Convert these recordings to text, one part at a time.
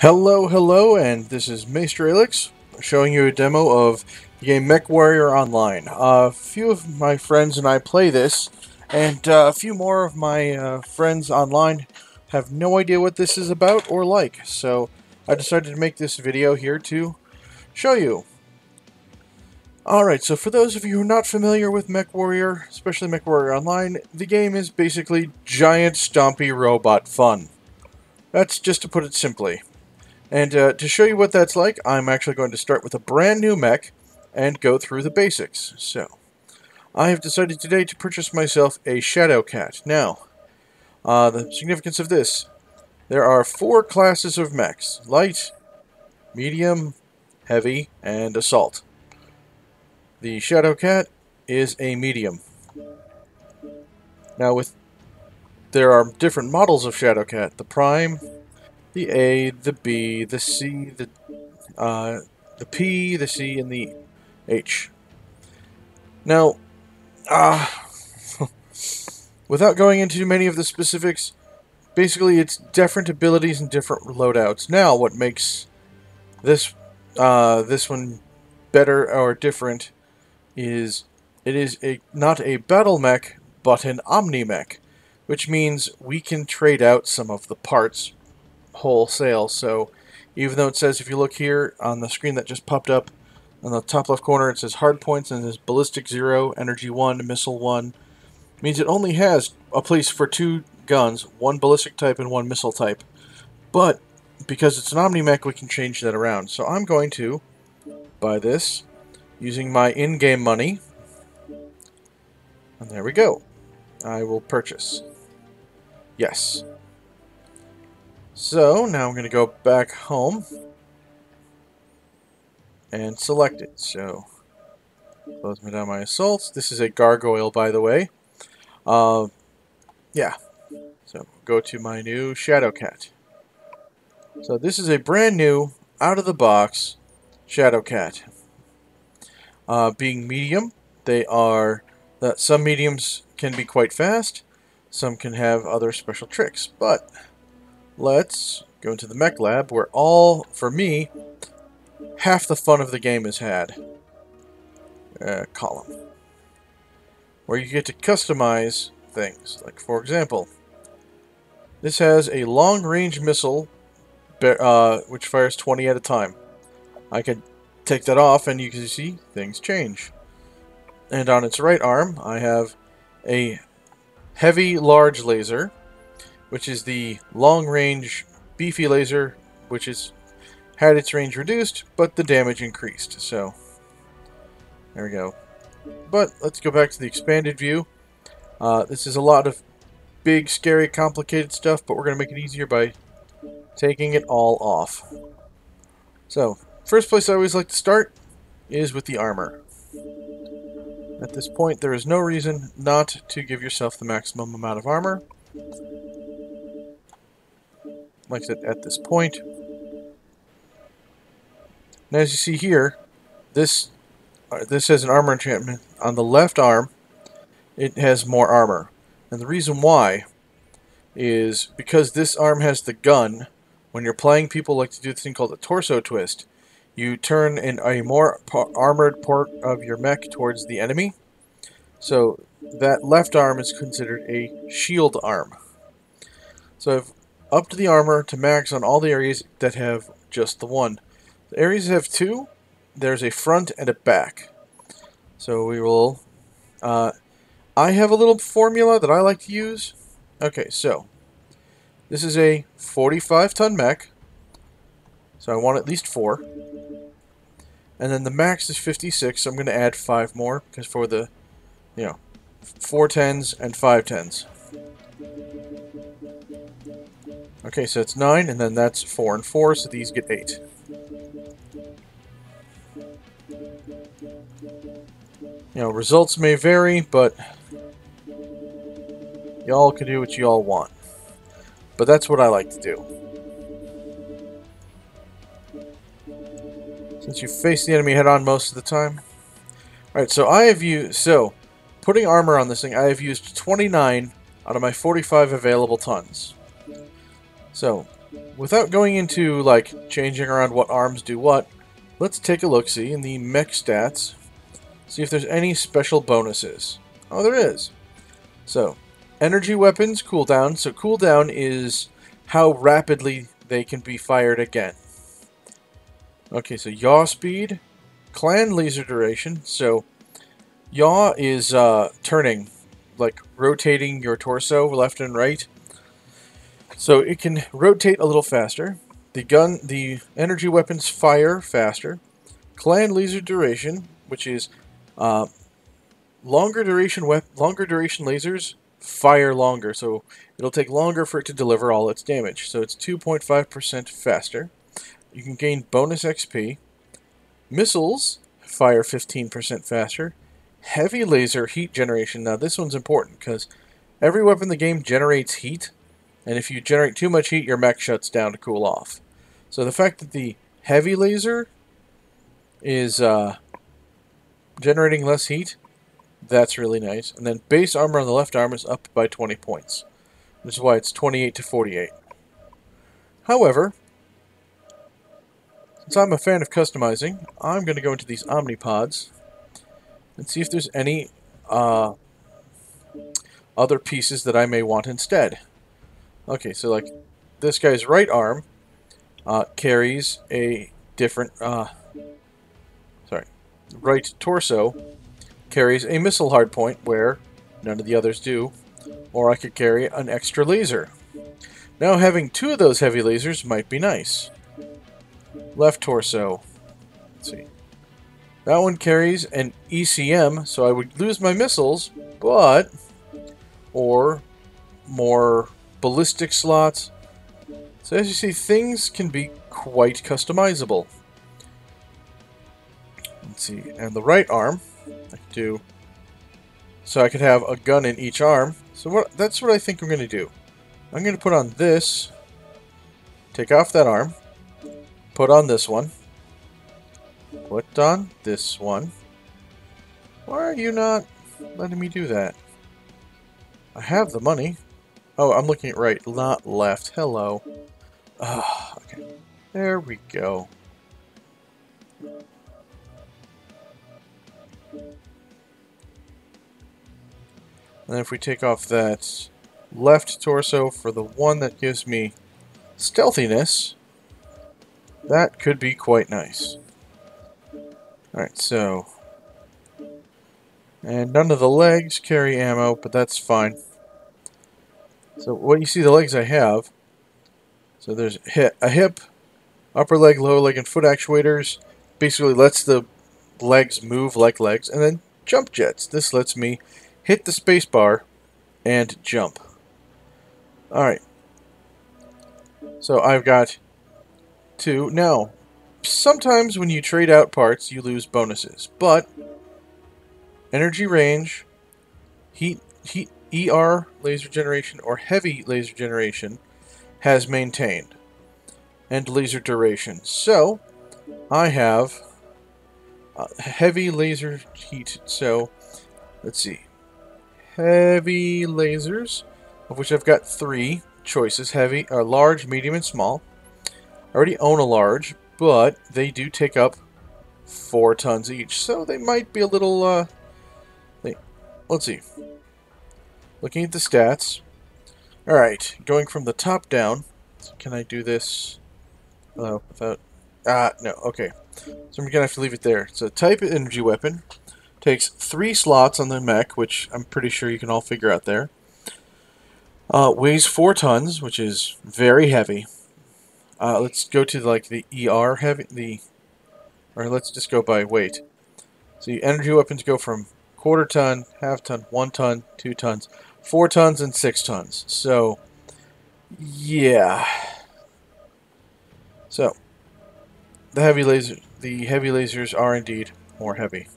Hello, hello, and this is Maester Aelix showing you a demo of the game Mech Warrior Online. A few of my friends and I play this, and uh, a few more of my uh, friends online have no idea what this is about or like, so I decided to make this video here to show you. Alright, so for those of you who are not familiar with Mech Warrior, especially Mech Warrior Online, the game is basically giant stompy robot fun. That's just to put it simply. And uh, to show you what that's like, I'm actually going to start with a brand new mech and go through the basics. So, I have decided today to purchase myself a Shadow Cat. Now, uh, the significance of this, there are four classes of mechs. Light, medium, heavy, and assault. The Shadow Cat is a medium. Now with there are different models of Shadow Cat. The Prime, the A, the B, the C, the uh, the P, the C, and the H. Now, uh, without going into many of the specifics, basically it's different abilities and different loadouts. Now, what makes this uh, this one better or different is it is a not a battle mech, but an omni mech, which means we can trade out some of the parts wholesale. So even though it says, if you look here on the screen that just popped up, on the top left corner it says hard points and it says ballistic 0, energy 1, missile 1. It means it only has a place for two guns, one ballistic type and one missile type. But because it's an Omni-Mech, we can change that around. So I'm going to buy this using my in-game money. And there we go. I will purchase. Yes. So, now I'm going to go back home and select it. So, close me down my assaults. This is a gargoyle, by the way. Uh, yeah. So, go to my new Shadow Cat. So, this is a brand new, out-of-the-box Shadow Cat. Uh, being medium, they are that some mediums can be quite fast, some can have other special tricks, but let's go into the mech lab where all, for me, half the fun of the game is had. Uh, column. Where you get to customize things. Like, for example, this has a long-range missile uh, which fires 20 at a time. I can take that off and you can see things change. And on its right arm, I have a heavy large laser which is the long-range beefy laser, which has had its range reduced, but the damage increased. So, there we go. But let's go back to the expanded view. Uh, this is a lot of big, scary, complicated stuff, but we're going to make it easier by taking it all off. So, first place I always like to start is with the armor. At this point, there is no reason not to give yourself the maximum amount of armor like I said, at this point. Now, as you see here, this uh, this has an armor enchantment on the left arm. It has more armor, and the reason why is because this arm has the gun. When you're playing, people like to do this thing called a torso twist. You turn in a more armored part of your mech towards the enemy. So that left arm is considered a shield arm. So if up to the armor to max on all the areas that have just the one. The areas have two, there's a front and a back. So we will... Uh, I have a little formula that I like to use. Okay, so this is a 45 ton mech. So I want at least four. And then the max is 56, so I'm going to add five more because for the, you know, four tens and five tens. Okay, so it's 9, and then that's 4 and 4, so these get 8. You know, results may vary, but y'all can do what y'all want. But that's what I like to do. Since you face the enemy head-on most of the time. Alright, so I have used... So, putting armor on this thing, I have used 29 out of my 45 available tons. So, without going into like changing around what arms do what, let's take a look see in the mech stats, see if there's any special bonuses. Oh, there is. So, energy weapons cooldown. So cooldown is how rapidly they can be fired again. Okay, so yaw speed, clan laser duration. So yaw is uh, turning, like rotating your torso left and right. So it can rotate a little faster. The gun, the energy weapons fire faster. Clan laser duration, which is uh, longer duration longer duration lasers fire longer, so it'll take longer for it to deliver all its damage. So it's 2.5% faster. You can gain bonus XP. Missiles fire 15% faster. Heavy laser heat generation. Now this one's important because every weapon in the game generates heat, and if you generate too much heat, your mech shuts down to cool off. So the fact that the heavy laser is uh, generating less heat, that's really nice. And then base armor on the left arm is up by 20 points, which is why it's 28 to 48. However, since I'm a fan of customizing, I'm going to go into these Omnipods and see if there's any uh, other pieces that I may want instead. Okay, so like this guy's right arm uh, carries a different, uh, sorry, right torso carries a missile hardpoint where none of the others do, or I could carry an extra laser. Now having two of those heavy lasers might be nice. Left torso. Let's see. That one carries an ECM, so I would lose my missiles, but... Or more ballistic slots. So as you see, things can be quite customizable. Let's see, and the right arm, I can do... So I could have a gun in each arm. So what? that's what I think I'm going to do. I'm going to put on this, take off that arm, Put on this one. Put on this one. Why are you not letting me do that? I have the money. Oh, I'm looking at right, not left. Hello. Ah, okay. There we go. And if we take off that left torso for the one that gives me stealthiness, that could be quite nice. Alright, so... And none of the legs carry ammo, but that's fine. So what you see the legs I have, so there's a hip, upper leg, lower leg, and foot actuators. Basically lets the legs move like legs. And then jump jets. This lets me hit the spacebar and jump. Alright. So I've got two. now sometimes when you trade out parts you lose bonuses but energy range heat heat ER laser generation or heavy laser generation has maintained and laser duration. So I have uh, heavy laser heat so let's see. Heavy lasers of which I've got three choices heavy are uh, large medium and small. I already own a large, but they do take up four tons each, so they might be a little, uh, they, let's see. Looking at the stats. Alright, going from the top down. Can I do this uh, without... Ah, no, okay. So I'm going to have to leave it there. So type energy weapon. Takes three slots on the mech, which I'm pretty sure you can all figure out there. Uh, weighs four tons, which is very heavy. Uh, let's go to like the ER heavy the, or let's just go by weight. So energy weapons go from quarter ton, half ton, one ton, two tons, four tons, and six tons. So, yeah. So, the heavy laser, the heavy lasers are indeed more heavy.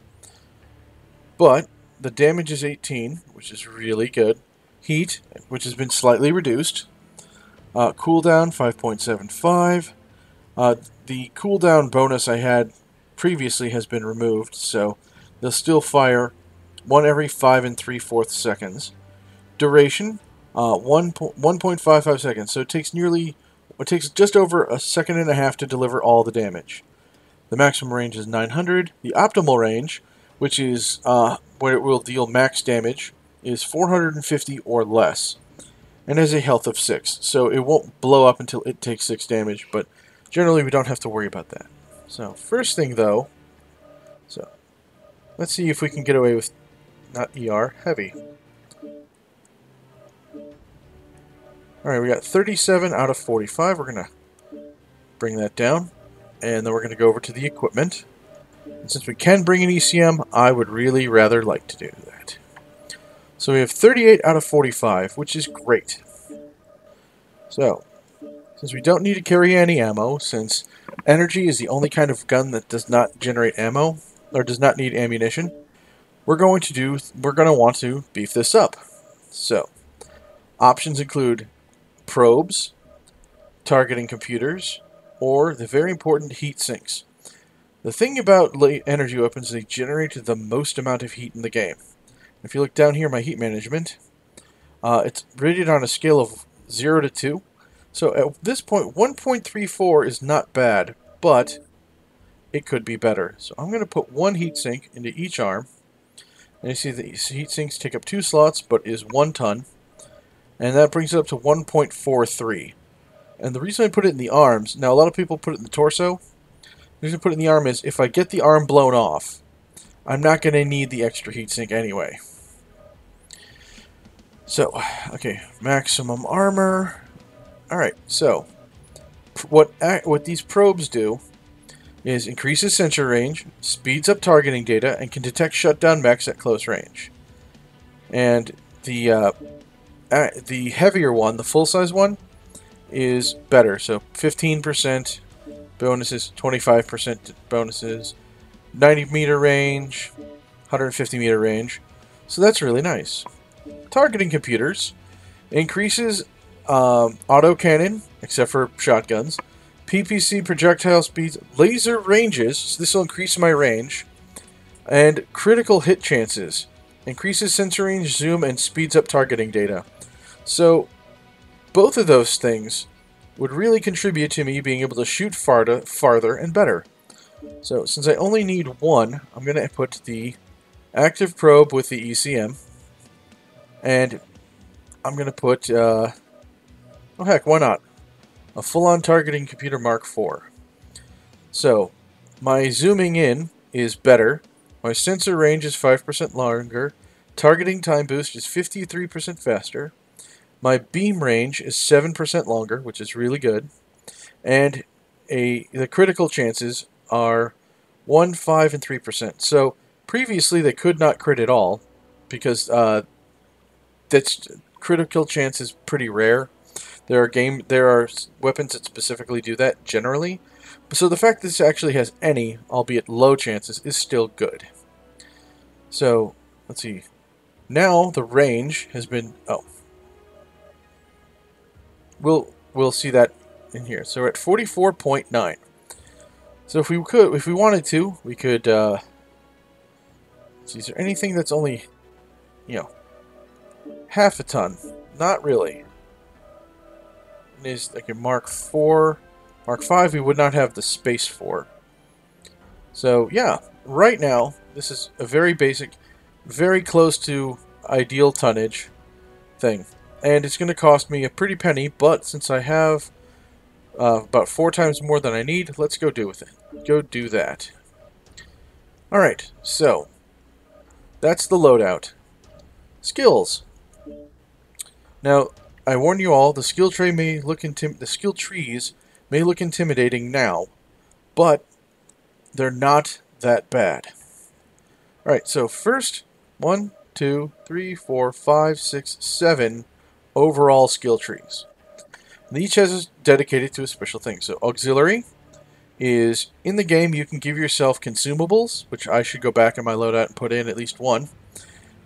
But the damage is 18, which is really good. Heat, which has been slightly reduced. Uh, cooldown 5.75. Uh, the cooldown bonus I had previously has been removed, so they'll still fire one every 5 and 3 fourths seconds. Duration uh, 1.55 seconds, so it takes nearly it takes just over a second and a half to deliver all the damage. The maximum range is 900. The optimal range, which is uh, where it will deal max damage, is 450 or less. And has a health of 6, so it won't blow up until it takes 6 damage, but generally we don't have to worry about that. So, first thing though, so let's see if we can get away with not ER, heavy. Alright, we got 37 out of 45. We're going to bring that down. And then we're going to go over to the equipment. And since we can bring an ECM, I would really rather like to do that. So we have 38 out of 45, which is great. So, since we don't need to carry any ammo, since energy is the only kind of gun that does not generate ammo, or does not need ammunition, we're going to do, we're going to want to beef this up. So, options include probes, targeting computers, or the very important heat sinks. The thing about energy weapons, they generate the most amount of heat in the game. If you look down here, my heat management, uh, it's rated on a scale of 0 to 2. So at this point, 1.34 is not bad, but it could be better. So I'm going to put one heatsink into each arm. And you see the heat sinks take up two slots, but is one ton and that brings it up to 1.43. And the reason I put it in the arms, now a lot of people put it in the torso. The reason I put it in the arm is if I get the arm blown off, I'm not going to need the extra heatsink anyway. So, okay, maximum armor. Alright, so, what, what these probes do is increases sensor range, speeds up targeting data, and can detect shutdown mechs at close range. And the uh, uh, the heavier one, the full-size one, is better. So 15% bonuses, 25% bonuses, 90 meter range, 150 meter range. So that's really nice. Targeting computers increases um, auto cannon, except for shotguns, PPC projectile speeds, laser ranges, so this will increase my range, and critical hit chances. Increases sensor range, zoom, and speeds up targeting data. So, both of those things would really contribute to me being able to shoot farther, farther and better. So, since I only need one, I'm going to put the active probe with the ECM. And I'm going to put, uh, oh heck, why not? A full-on targeting computer Mark IV. So, my zooming in is better. My sensor range is 5% longer. Targeting time boost is 53% faster. My beam range is 7% longer, which is really good. And a the critical chances are 1, 5, and 3%. So previously they could not crit at all because uh, that's critical chance is pretty rare. There are game there are weapons that specifically do that generally. So the fact that this actually has any, albeit low chances, is still good. So let's see. Now the range has been oh we'll we'll see that in here. So we're at 44.9. So if we could, if we wanted to, we could. Uh, see, is there anything that's only, you know, half a ton? Not really. Is like a Mark Four, Mark Five. We would not have the space for. So yeah, right now this is a very basic, very close to ideal tonnage thing and it's going to cost me a pretty penny, but since I have uh, about four times more than I need, let's go do with it. Go do that. Alright, so that's the loadout. Skills. Now, I warn you all, the skill tree may look the skill trees may look intimidating now, but they're not that bad. Alright, so first, one, two, three, four, five, six, seven overall skill trees. And each has dedicated to a special thing. So auxiliary is in the game you can give yourself consumables, which I should go back in my loadout and put in at least one.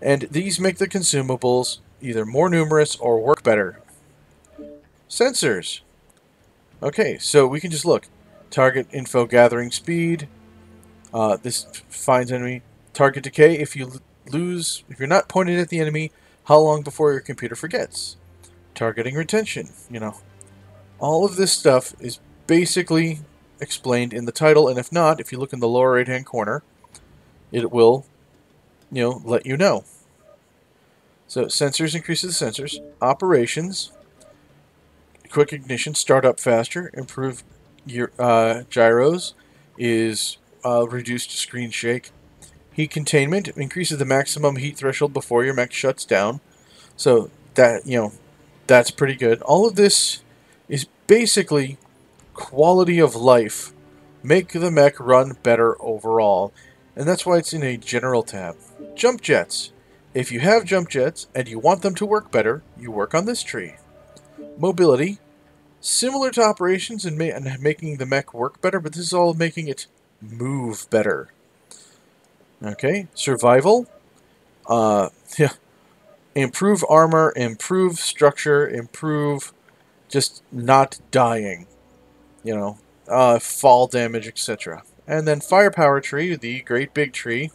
And these make the consumables either more numerous or work better. Sensors. Okay, so we can just look. Target info gathering speed. Uh, this finds enemy. Target decay. If you lose, if you're not pointed at the enemy, how long before your computer forgets? Targeting retention, you know. All of this stuff is basically explained in the title, and if not, if you look in the lower right hand corner, it will, you know, let you know. So sensors increases the sensors, operations, quick ignition, start up faster, improve your uh, gyros, is uh, reduced screen shake. Heat containment increases the maximum heat threshold before your mech shuts down. So that you know, that's pretty good. All of this is basically quality of life. Make the mech run better overall. And that's why it's in a general tab. Jump jets. If you have jump jets and you want them to work better, you work on this tree. Mobility. Similar to operations and, ma and making the mech work better, but this is all making it move better. Okay, survival. Uh, yeah. Improve armor, improve structure, improve just not dying. You know, uh, fall damage, etc. And then firepower tree, the great big tree,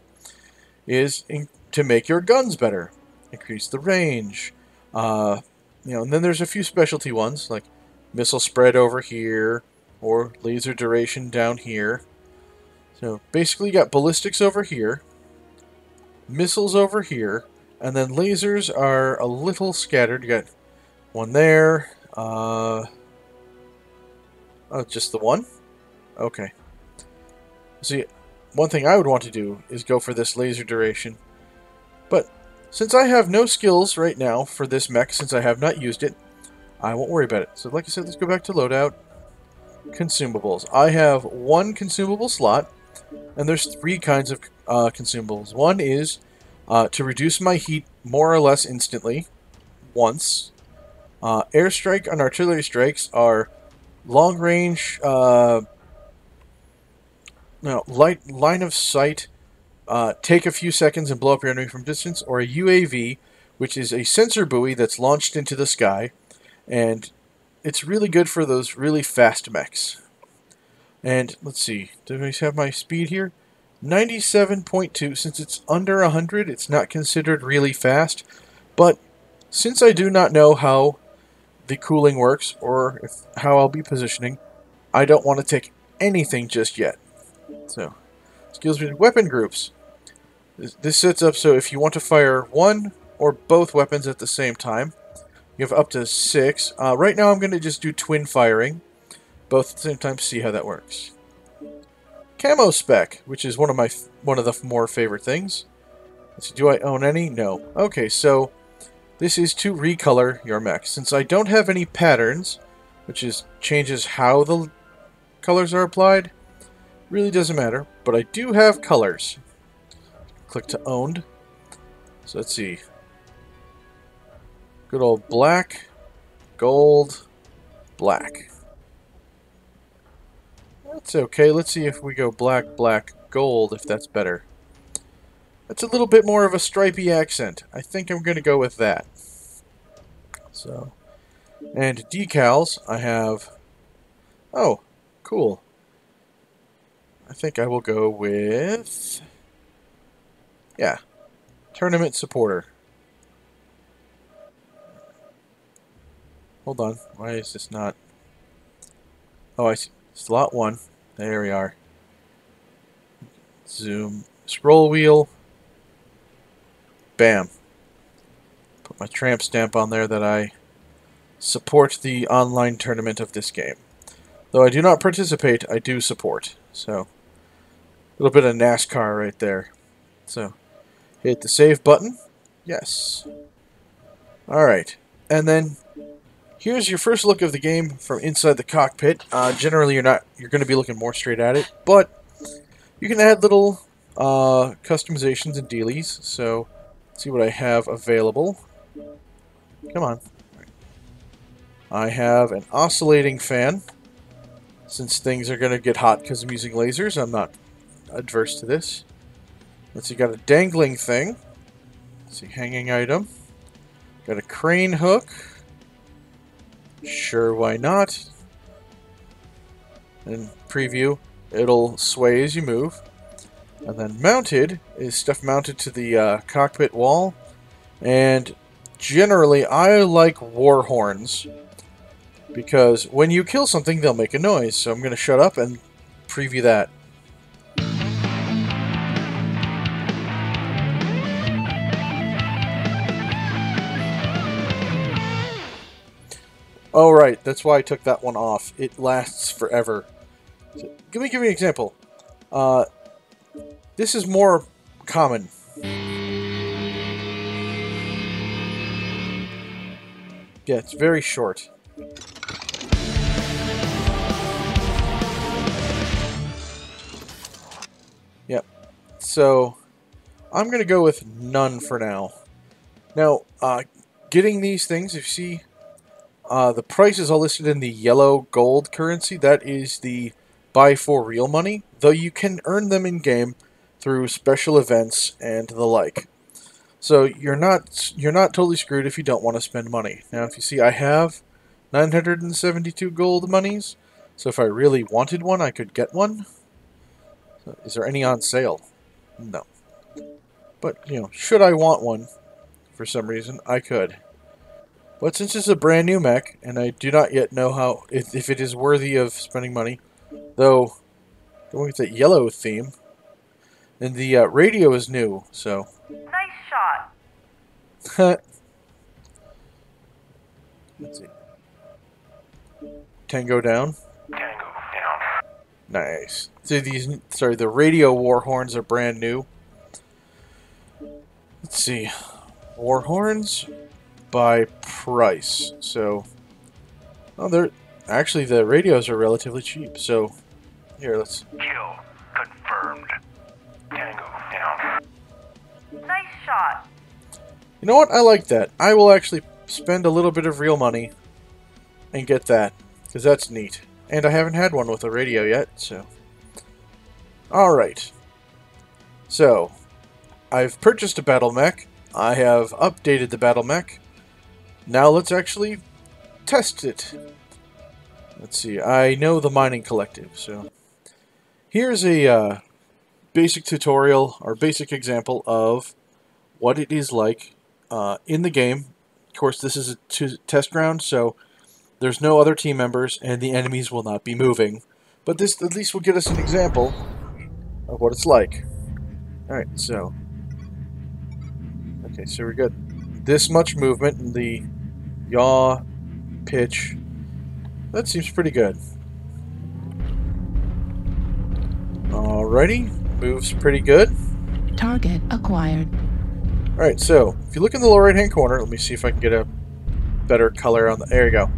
is to make your guns better, increase the range. Uh, you know, and then there's a few specialty ones like missile spread over here or laser duration down here. So basically, you got ballistics over here, missiles over here, and then lasers are a little scattered. You got one there. Uh, oh, just the one? Okay. See, one thing I would want to do is go for this laser duration. But since I have no skills right now for this mech, since I have not used it, I won't worry about it. So like I said, let's go back to loadout. Consumables. I have one consumable slot, and there's three kinds of uh, consumables. One is uh, to reduce my heat more or less instantly, once. Uh, airstrike and artillery strikes are long range, uh, no, light line of sight. Uh, take a few seconds and blow up your enemy from distance, or a UAV, which is a sensor buoy that's launched into the sky, and it's really good for those really fast mechs. And let's see, do I have my speed here? 97.2. Since it's under 100, it's not considered really fast. But since I do not know how the cooling works or if, how I'll be positioning, I don't want to take anything just yet. So, skills with weapon groups. This, sets up so if you want to fire one or both weapons at the same time, you have up to six. Uh, right now I'm going to just do twin firing, both at the same time, see how that works. Camo spec, which is one of my one of the more favorite things. Let's do I own any? No. Okay, so this is to recolor your mech. Since I don't have any patterns, which is changes how the colors are applied, really doesn't matter. But I do have colors. Click to owned. So let's see. Good old black, gold, black. That's okay. Let's see if we go black, black, gold, if that's better. That's a little bit more of a stripy accent. I think I'm going to go with that. So, and decals, I have... Oh, cool. I think I will go with... Yeah, tournament supporter. Hold on, why is this not... Oh, I see. Slot 1. There we are. Zoom. Scroll wheel. Bam. Put my tramp stamp on there that I support the online tournament of this game. Though I do not participate, I do support. So, a little bit of NASCAR right there. So, hit the save button. Yes. Alright. And then Here's your first look of the game from inside the cockpit. Uh, generally, you're not you're going to be looking more straight at it, but you can add little uh, customizations and dealies. So, see what I have available. Come on. I have an oscillating fan. Since things are going to get hot because I'm using lasers, I'm not adverse to this. Let's see, got a dangling thing. Let's see, hanging item. Got a crane hook. Sure, why not? And preview, it'll sway as you move. And then mounted is stuff mounted to the uh, cockpit wall. And generally, I like war horns. Because when you kill something, they'll make a noise. So I'm going to shut up and preview that. Oh, right. That's why I took that one off. It lasts forever. So, give me give me an example. Uh, this is more common. Yeah, it's very short. Yep. So, I'm going to go with none for now. Now, uh, getting these things, if you see uh, the price is all listed in the yellow gold currency. That is the buy for real money, though you can earn them in game through special events and the like. So you're not you're not totally screwed if you don't want to spend money. Now, if you see, I have 972 gold monies. So if I really wanted one, I could get one. So is there any on sale? No. But, you know, should I want one for some reason, I could. But since it's a brand new mech, and I do not yet know how if, if it is worthy of spending money, though going with that yellow theme, and the uh, radio is new, so. Nice shot. Let's see. Tango down. Tango down. Nice. See these. Sorry, the radio war horns are brand new. Let's see. War horns by price. So, oh, they're actually the radios are relatively cheap. So, here let's. Kill confirmed. Tango down. Nice shot. You know what? I like that. I will actually spend a little bit of real money and get that because that's neat. And I haven't had one with a radio yet, so. All right. So, I've purchased a battle mech. I have updated the battle mech. Now let's actually test it. Let's see, I know the Mining Collective, so... Here's a uh, basic tutorial, or basic example of what it is like uh, in the game. Of course, this is a test ground, so there's no other team members, and the enemies will not be moving. But this at least will get us an example of what it's like. Alright, so... Okay, so we're good. This much movement in the yaw, pitch. That seems pretty good. Alrighty, moves pretty good. Target acquired. Alright, so if you look in the lower right hand corner, let me see if I can get a better color on the. There you go.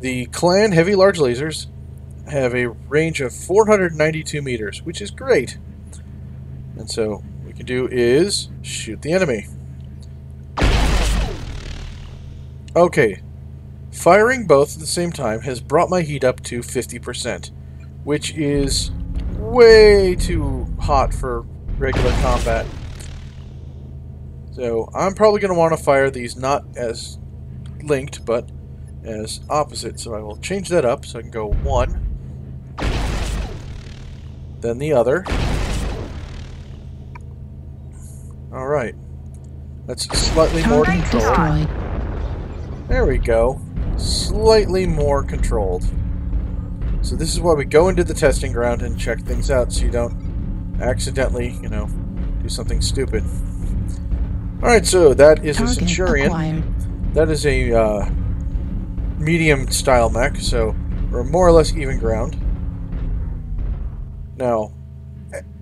The Clan Heavy Large Lasers have a range of 492 meters, which is great. And so what we can do is shoot the enemy. Okay, firing both at the same time has brought my heat up to 50%, which is way too hot for regular combat. So I'm probably going to want to fire these not as linked, but as opposite. So I will change that up so I can go one, then the other. Alright. That's slightly more controlled. There we go. Slightly more controlled. So this is why we go into the testing ground and check things out so you don't accidentally, you know, do something stupid. Alright, so that is Target a Centurion. acquired. That is a uh, medium style mech, so we're more or less even ground. Now,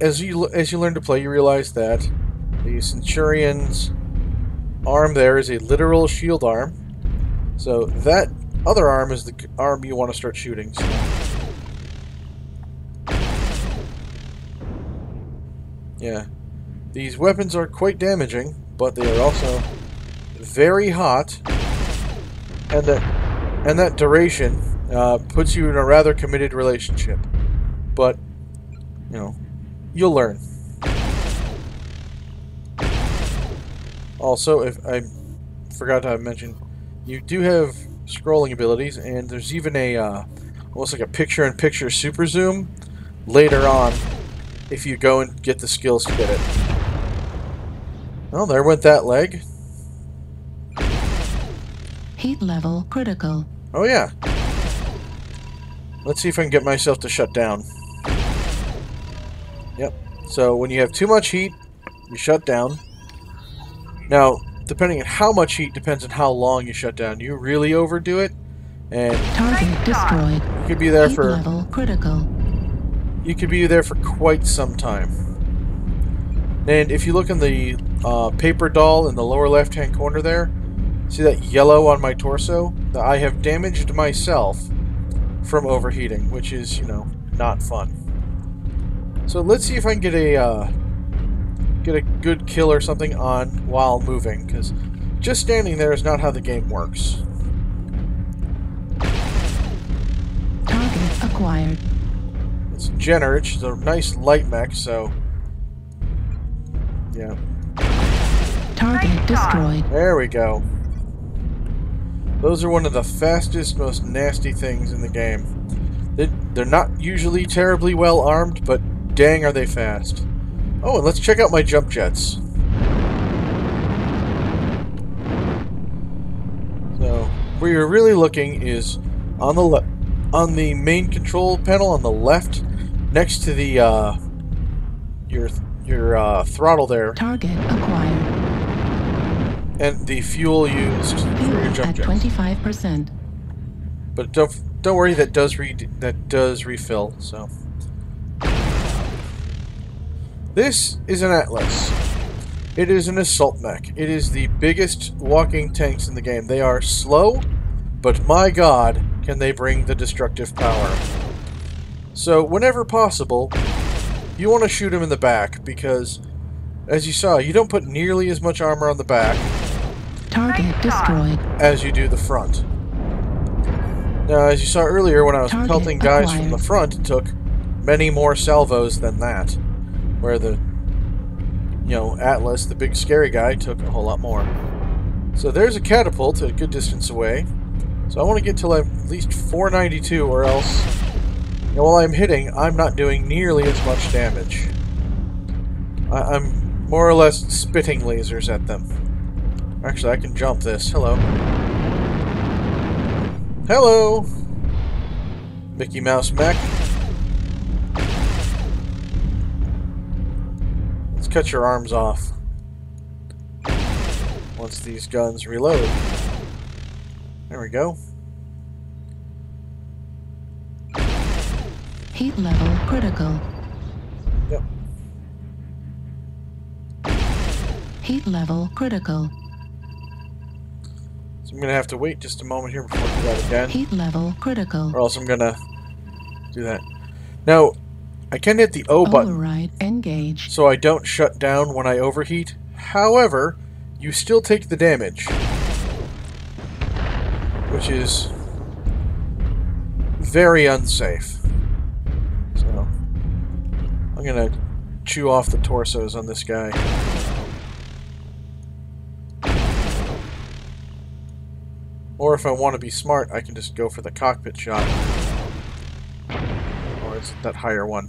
as you as you learn to play, you realize that the Centurion's arm there is a literal shield arm. So that other arm is the arm you want to start shooting. So. Yeah. These weapons are quite damaging, but they are also very hot. And that and that duration uh, puts you in a rather committed relationship. But, you know, you'll learn. Also, if I forgot to mention, you do have scrolling abilities, and there's even a uh, almost like a picture-in-picture super zoom later on if you go and get the skills to get it. Well, there went that leg. Heat level critical. Oh yeah. Let's see if I can get myself to shut down. Yep. So when you have too much heat, you shut down. Now, depending on how much heat depends on how long you shut down. You really overdo it, and Target destroyed. you could be there Heat for level critical. you could be there for quite some time. And if you look in the uh, paper doll in the lower left-hand corner there, see that yellow on my torso? That I have damaged myself from overheating, which is, you know, not fun. So let's see if I can get a uh, get a good kill or something on while moving, because just standing there is not how the game works. Target acquired. It's Jenner, it's a nice light mech, so yeah. Target destroyed. There we go. Those are one of the fastest, most nasty things in the game. They, they're not usually terribly well armed, but dang are they fast. Oh, and let's check out my jump jets. So, where you're really looking is on the le on the main control panel on the left, next to the uh, your your uh, throttle there, Target acquired. and the fuel used for your jump at jets. 25%. But don't don't worry, that does re that does refill. So this is an Atlas. It is an assault mech. It is the biggest walking tanks in the game. They are slow, but my god, can they bring the destructive power. So whenever possible, you want to shoot him in the back because, as you saw, you don't put nearly as much armor on the back Target destroyed. as you do the front. Now, as you saw earlier, when I was Target pelting guys from the front, it took many more salvos than that. Where the, you know, Atlas, the big scary guy, took a whole lot more. So there's a catapult a good distance away. So I want to get to at least 492, or else, you know, while I'm hitting, I'm not doing nearly as much damage. I I'm more or less spitting lasers at them. Actually, I can jump this. Hello. Hello! Mickey Mouse mech. Cut your arms off. Once these guns reload. There we go. Heat level critical. Yep. Heat level critical. So I'm gonna have to wait just a moment here before I do that again. Heat level critical. Or else I'm gonna do that. Now, I can hit the O button. Override engaged. so I don't shut down when I overheat. However, you still take the damage. Which is very unsafe. So, I'm gonna chew off the torsos on this guy. Or if I want to be smart, I can just go for the cockpit shot. Or is it that higher one?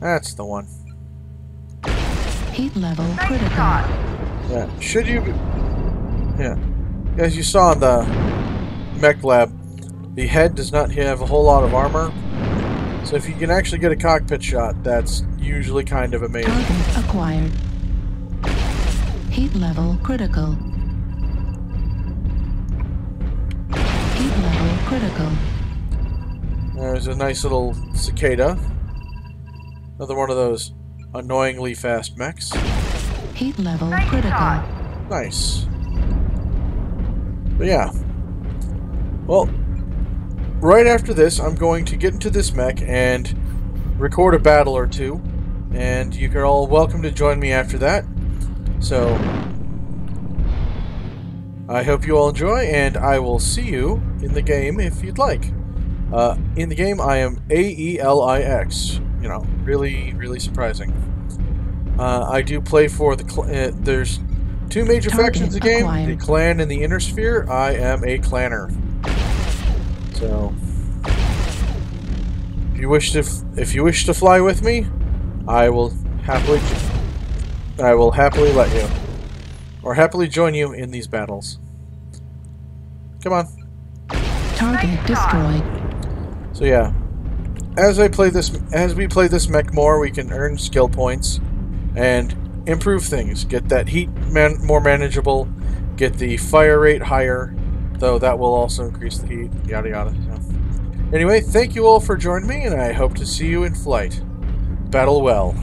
That's the one. Heat level critical. Yeah. Should you... Yeah. As you saw in the mech lab, the head does not have a whole lot of armor. So if you can actually get a cockpit shot, that's usually kind of amazing. Target acquired. Heat level critical. Heat level critical. There's a nice little cicada. Another one of those annoyingly fast mechs. Heat level Nice critical. shot. Nice. But yeah. Well, right after this, I'm going to get into this mech and record a battle or two. And you are all welcome to join me after that. So, I hope you all enjoy, and I will see you in the game if you'd like. Uh, in the game, I am A-E-L-I-X. You know, really, really surprising. Uh, I do play for the. Cl- uh, there's two major Target factions in the game: acquired. the clan and the inner sphere. I am a clanner. So, if you wish to, f- if you wish to fly with me, I will happily, I will happily let you, or happily join you in these battles. Come on. Target destroyed. So yeah, as I play this, as we play this mech more, we can earn skill points and improve things. Get that heat man more manageable. Get the fire rate higher, though that will also increase the heat. Yada yada. So. Anyway, thank you all for joining me, and I hope to see you in flight. Battle well.